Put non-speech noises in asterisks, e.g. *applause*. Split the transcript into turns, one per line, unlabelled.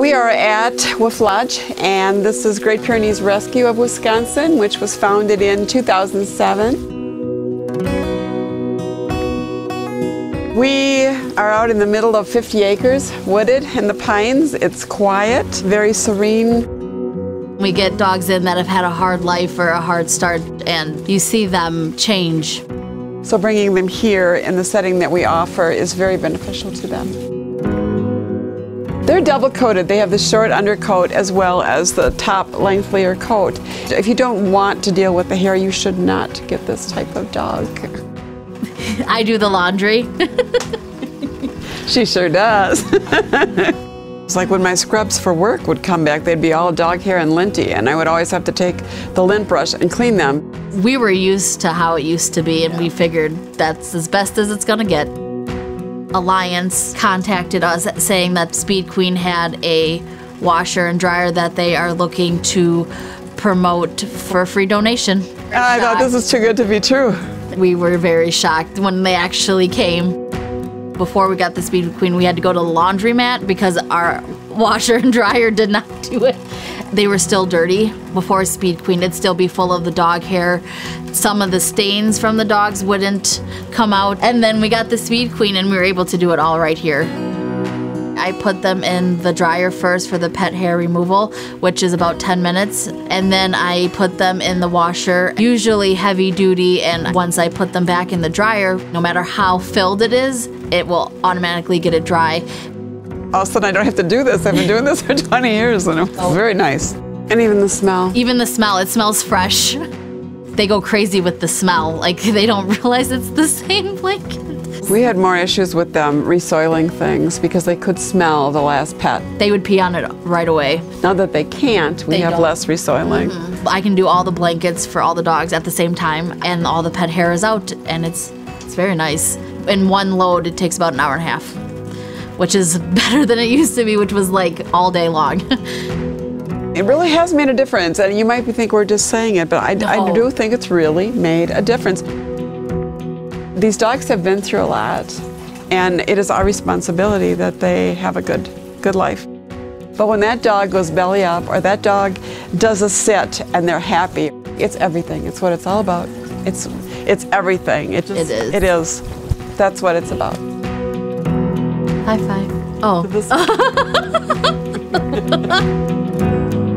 We are at Wolf Lodge, and this is Great Pyrenees Rescue of Wisconsin, which was founded in 2007. We are out in the middle of 50 acres, wooded in the pines. It's quiet, very serene.
We get dogs in that have had a hard life or a hard start, and you see them change.
So bringing them here in the setting that we offer is very beneficial to them. They're double coated. They have the short undercoat as well as the top lengthier coat. If you don't want to deal with the hair, you should not get this type of dog. *laughs*
I do the laundry. *laughs*
she sure does. *laughs* It's like when my scrubs for work would come back, they'd be all dog hair and linty, and I would always have to take the lint brush and clean them.
We were used to how it used to be, and we figured that's as best as it's gonna get. Alliance contacted us saying that Speed Queen had a washer and dryer that they are looking to promote for a free donation.
I thought this was too good to be true.
We were very shocked when they actually came. Before we got the Speed Queen, we had to go to the laundromat because our *laughs* washer and dryer did not do it. They were still dirty before Speed Queen. It'd still be full of the dog hair. Some of the stains from the dogs wouldn't come out. And then we got the Speed Queen and we were able to do it all right here. I put them in the dryer first for the pet hair removal, which is about 10 minutes. And then I put them in the washer, usually heavy duty. And once I put them back in the dryer, no matter how filled it is, it will automatically get it dry
all of a sudden I don't have to do this. I've been doing this for *laughs* 20 years and it's very nice. And even the smell.
Even the smell, it smells fresh. *laughs* They go crazy with the smell. Like they don't *laughs* realize it's the same blanket.
We had more issues with them resoiling things because they could smell the last pet.
They would pee on it right away.
Now that they can't, we they have don't. less resoiling. Mm
-hmm. I can do all the blankets for all the dogs at the same time and all the pet hair is out and it's it's very nice. In one load it takes about an hour and a half which is *laughs* better than it used to be, which was like all day long. *laughs*
it really has made a difference, and you might think we're just saying it, but I, no. I do think it's really made a difference. These dogs have been through a lot, and it is our responsibility that they have a good, good life. But when that dog goes belly up, or that dog does a sit and they're happy, it's everything. It's what it's all about. It's, it's everything. It, just,
it is.
It is. That's what it's about.
High five. Oh. *laughs*